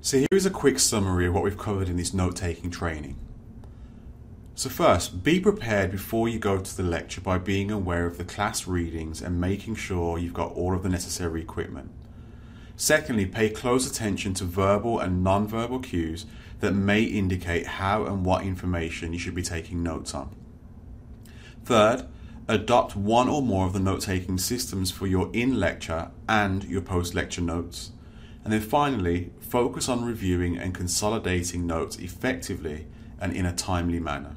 So here is a quick summary of what we've covered in this note-taking training. So first, be prepared before you go to the lecture by being aware of the class readings and making sure you've got all of the necessary equipment. Secondly, pay close attention to verbal and non-verbal cues that may indicate how and what information you should be taking notes on. Third, adopt one or more of the note-taking systems for your in-lecture and your post-lecture notes. And then finally, focus on reviewing and consolidating notes effectively and in a timely manner.